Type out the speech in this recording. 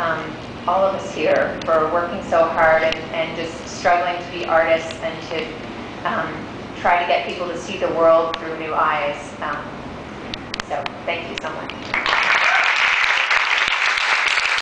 um, all of us here for working so hard and, and just struggling to be artists and to um, try to get people to see the world through new eyes. Um, so thank you so much.